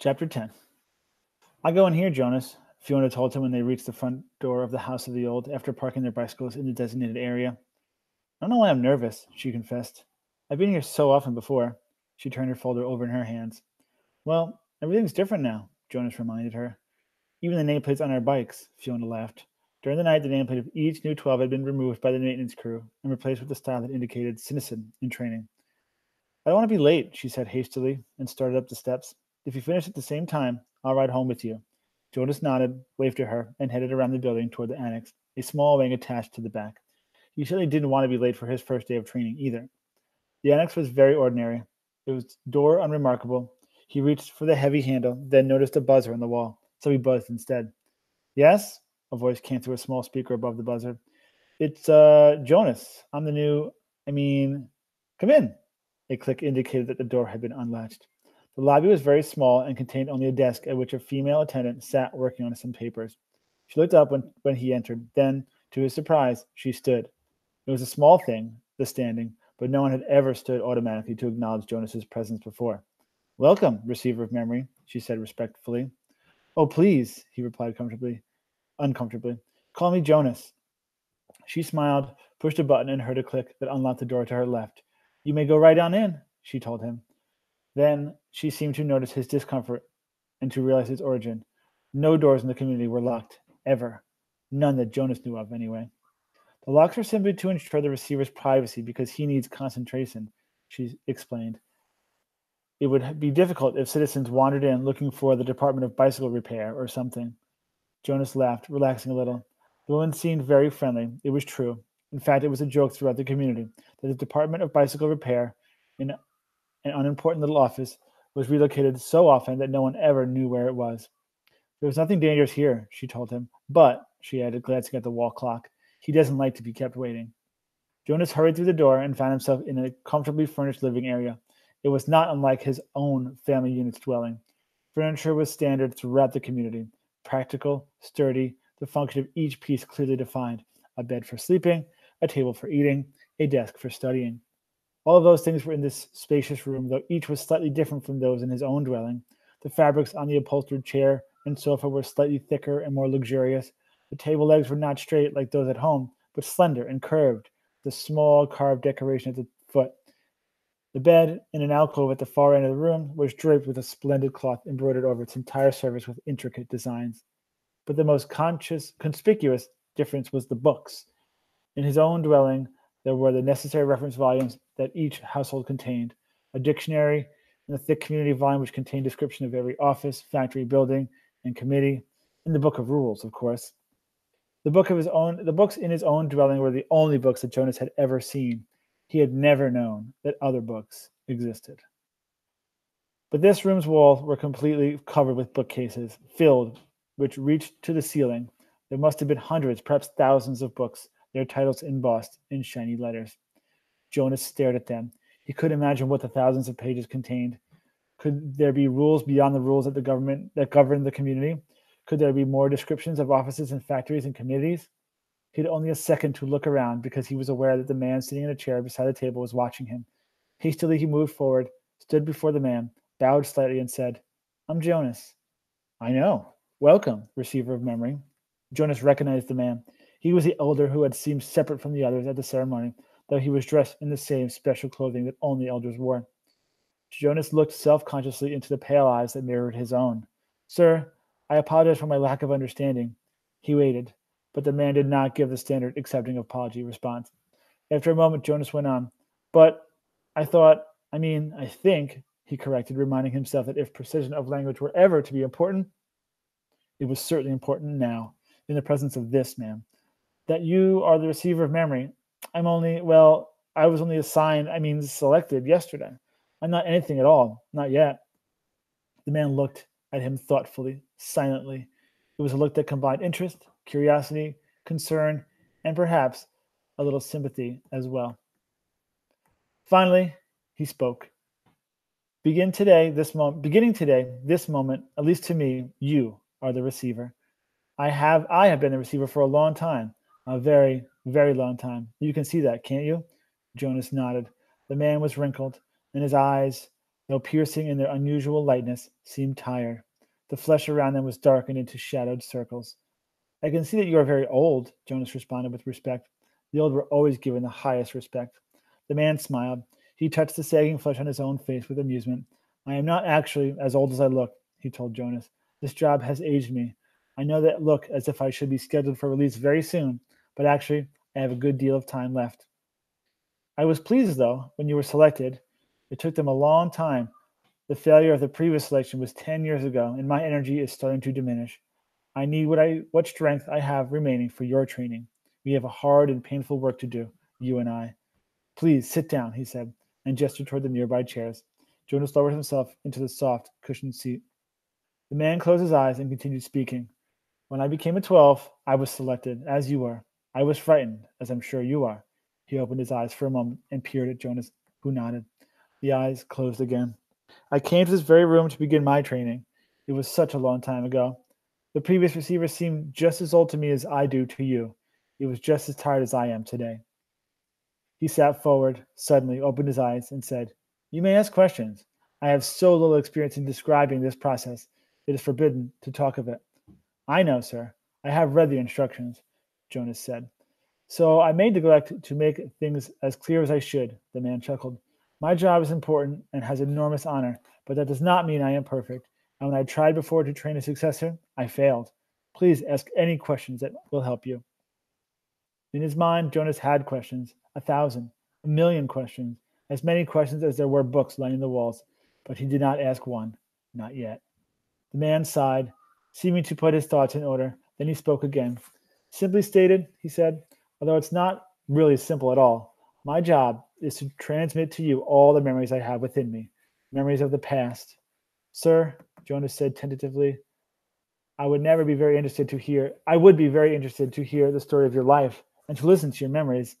Chapter 10 I'll go in here, Jonas, Fiona told him when they reached the front door of the House of the Old after parking their bicycles in the designated area. I don't know why I'm nervous, she confessed. I've been here so often before. She turned her folder over in her hands. Well, everything's different now, Jonas reminded her. Even the nameplates on our bikes, Fiona laughed. During the night, the nameplate of each new 12 had been removed by the maintenance crew and replaced with a style that indicated citizen in training. I don't want to be late, she said hastily and started up the steps. If you finish at the same time, I'll ride home with you. Jonas nodded, waved to her, and headed around the building toward the annex, a small wing attached to the back. He certainly didn't want to be late for his first day of training either. The annex was very ordinary. It was door unremarkable. He reached for the heavy handle, then noticed a buzzer on the wall, so he buzzed instead. Yes? A voice came through a small speaker above the buzzer. It's uh Jonas. I'm the new I mean come in. A click indicated that the door had been unlatched. The lobby was very small and contained only a desk at which a female attendant sat working on some papers. She looked up when, when he entered. Then, to his surprise, she stood. It was a small thing, the standing, but no one had ever stood automatically to acknowledge Jonas's presence before. Welcome, receiver of memory, she said respectfully. Oh, please, he replied comfortably, uncomfortably. Call me Jonas. She smiled, pushed a button, and heard a click that unlocked the door to her left. You may go right on in, she told him. Then she seemed to notice his discomfort and to realize its origin. No doors in the community were locked, ever. None that Jonas knew of, anyway. The locks are simply to ensure the receiver's privacy because he needs concentration, she explained. It would be difficult if citizens wandered in looking for the Department of Bicycle Repair or something. Jonas laughed, relaxing a little. The woman seemed very friendly. It was true. In fact, it was a joke throughout the community that the Department of Bicycle Repair, in an unimportant little office, was relocated so often that no one ever knew where it was. There was nothing dangerous here, she told him. But, she added, glancing at the wall clock, he doesn't like to be kept waiting. Jonas hurried through the door and found himself in a comfortably furnished living area. It was not unlike his own family unit's dwelling. Furniture was standard throughout the community practical, sturdy, the function of each piece clearly defined a bed for sleeping, a table for eating, a desk for studying. All of those things were in this spacious room, though each was slightly different from those in his own dwelling. The fabrics on the upholstered chair and sofa were slightly thicker and more luxurious. The table legs were not straight like those at home, but slender and curved, the small carved decoration at the foot. The bed, in an alcove at the far end of the room, was draped with a splendid cloth embroidered over its entire surface with intricate designs. But the most conscious, conspicuous difference was the books. In his own dwelling, there were the necessary reference volumes that each household contained a dictionary and a thick community volume which contained description of every office, factory, building, and committee, and the book of rules, of course. The book of his own the books in his own dwelling were the only books that Jonas had ever seen. He had never known that other books existed. But this room's walls were completely covered with bookcases, filled, which reached to the ceiling. There must have been hundreds, perhaps thousands of books their titles embossed in shiny letters. Jonas stared at them. He couldn't imagine what the thousands of pages contained. Could there be rules beyond the rules that the government that govern the community? Could there be more descriptions of offices and factories and committees? He had only a second to look around because he was aware that the man sitting in a chair beside the table was watching him. Hastily he moved forward, stood before the man, bowed slightly, and said, I'm Jonas. I know. Welcome, receiver of memory. Jonas recognized the man. He was the elder who had seemed separate from the others at the ceremony, though he was dressed in the same special clothing that only elders wore. Jonas looked self consciously into the pale eyes that mirrored his own. Sir, I apologize for my lack of understanding. He waited, but the man did not give the standard accepting apology response. After a moment, Jonas went on. But I thought, I mean, I think, he corrected, reminding himself that if precision of language were ever to be important, it was certainly important now, in the presence of this man that you are the receiver of memory. I'm only, well, I was only assigned, I mean, selected yesterday. I'm not anything at all, not yet. The man looked at him thoughtfully, silently. It was a look that combined interest, curiosity, concern, and perhaps a little sympathy as well. Finally, he spoke. Begin today, this moment, beginning today, this moment, at least to me, you are the receiver. I have I have been the receiver for a long time a very, very long time. You can see that, can't you? Jonas nodded. The man was wrinkled, and his eyes, though piercing in their unusual lightness, seemed tired. The flesh around them was darkened into shadowed circles. I can see that you are very old, Jonas responded with respect. The old were always given the highest respect. The man smiled. He touched the sagging flesh on his own face with amusement. I am not actually as old as I look, he told Jonas. This job has aged me. I know that look as if I should be scheduled for release very soon, but actually, I have a good deal of time left. I was pleased, though, when you were selected. It took them a long time. The failure of the previous selection was 10 years ago, and my energy is starting to diminish. I need what I what strength I have remaining for your training. We have a hard and painful work to do, you and I. Please sit down, he said, and gestured toward the nearby chairs. Jonas lowered himself into the soft, cushioned seat. The man closed his eyes and continued speaking. When I became a 12, I was selected, as you were. I was frightened, as I'm sure you are. He opened his eyes for a moment and peered at Jonas, who nodded. The eyes closed again. I came to this very room to begin my training. It was such a long time ago. The previous receiver seemed just as old to me as I do to you. He was just as tired as I am today. He sat forward, suddenly opened his eyes, and said, You may ask questions. I have so little experience in describing this process, it is forbidden to talk of it. I know, sir. I have read the instructions, Jonas said. So I may neglect to make things as clear as I should, the man chuckled. My job is important and has enormous honor, but that does not mean I am perfect. And when I tried before to train a successor, I failed. Please ask any questions that will help you. In his mind, Jonas had questions a thousand, a million questions, as many questions as there were books lining the walls, but he did not ask one, not yet. The man sighed, seeming to put his thoughts in order. Then he spoke again. Simply stated, he said, although it's not really simple at all. My job is to transmit to you all the memories I have within me, memories of the past. Sir, Jonas said tentatively, I would never be very interested to hear, I would be very interested to hear the story of your life and to listen to your memories.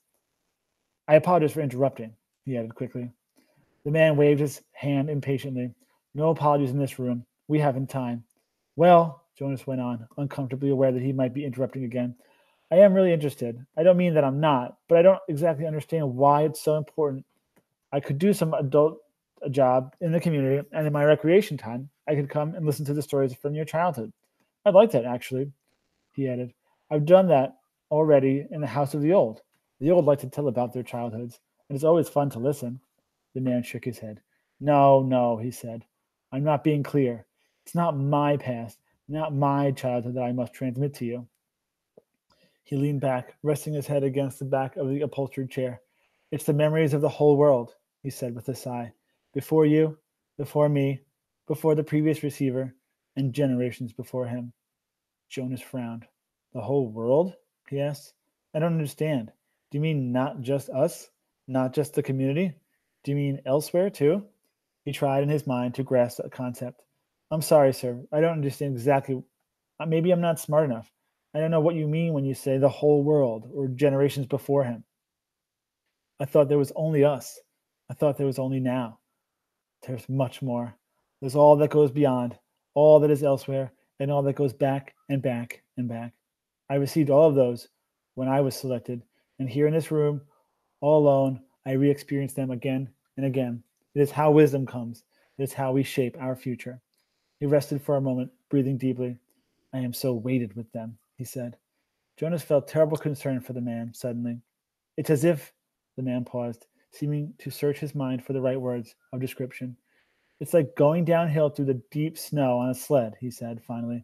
I apologize for interrupting, he added quickly. The man waved his hand impatiently. No apologies in this room. We haven't time. Well, Jonas went on, uncomfortably aware that he might be interrupting again. I am really interested. I don't mean that I'm not, but I don't exactly understand why it's so important. I could do some adult uh, job in the community, and in my recreation time, I could come and listen to the stories from your childhood. I'd like that, actually, he added. I've done that already in the House of the Old. The old like to tell about their childhoods, and it's always fun to listen. The man shook his head. No, no, he said. I'm not being clear. It's not my past, not my childhood that I must transmit to you. He leaned back, resting his head against the back of the upholstered chair. It's the memories of the whole world, he said with a sigh. Before you, before me, before the previous receiver, and generations before him. Jonas frowned. The whole world? he asked. I don't understand. Do you mean not just us? Not just the community? Do you mean elsewhere too? He tried in his mind to grasp the concept. I'm sorry, sir. I don't understand exactly. Uh, maybe I'm not smart enough. I don't know what you mean when you say the whole world or generations before him. I thought there was only us. I thought there was only now. There's much more. There's all that goes beyond, all that is elsewhere, and all that goes back and back and back. I received all of those when I was selected, and here in this room, all alone, I re experience them again and again. It is how wisdom comes, it is how we shape our future. He rested for a moment, breathing deeply. I am so weighted with them he said. Jonas felt terrible concern for the man suddenly. It's as if, the man paused, seeming to search his mind for the right words of description. It's like going downhill through the deep snow on a sled, he said finally.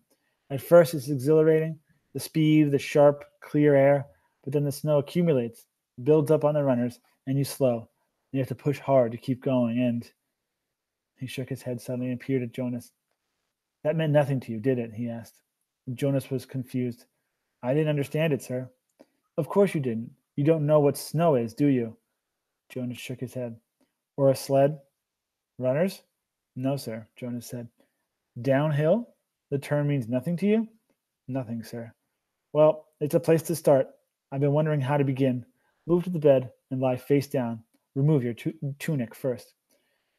At first, it's exhilarating the speed, the sharp, clear air, but then the snow accumulates, builds up on the runners, and you slow. You have to push hard to keep going. And he shook his head suddenly and peered at Jonas. That meant nothing to you, did it? he asked. Jonas was confused. I didn't understand it, sir. Of course you didn't. You don't know what snow is, do you? Jonas shook his head. Or a sled? Runners? No, sir, Jonas said. Downhill? The term means nothing to you? Nothing, sir. Well, it's a place to start. I've been wondering how to begin. Move to the bed and lie face down. Remove your tu- tunic first.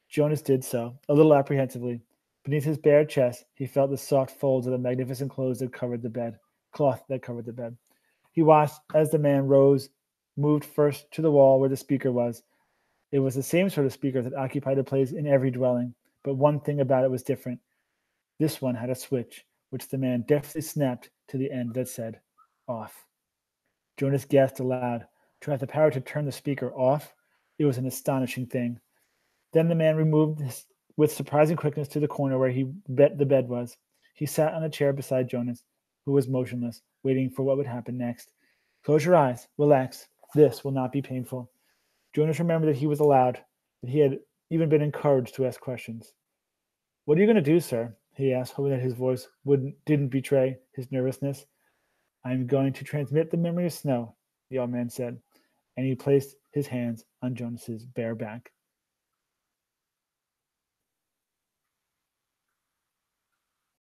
Jonas did so, a little apprehensively. Beneath his bare chest, he felt the soft folds of the magnificent clothes that covered the bed, cloth that covered the bed. He watched as the man rose, moved first to the wall where the speaker was. It was the same sort of speaker that occupied a place in every dwelling. but one thing about it was different. This one had a switch, which the man deftly snapped to the end that said, off. Jonas gasped aloud. To have the power to turn the speaker off, it was an astonishing thing. Then the man removed his, with surprising quickness to the corner where he bet the bed was. He sat on a chair beside Jonas, who was motionless, waiting for what would happen next. Close your eyes, relax. This will not be painful. Jonas remembered that he was allowed, that he had even been encouraged to ask questions. What are you going to do, sir? he asked, hoping that his voice wouldn't didn't betray his nervousness. I'm going to transmit the memory of snow, the old man said, and he placed his hands on Jonas's bare back.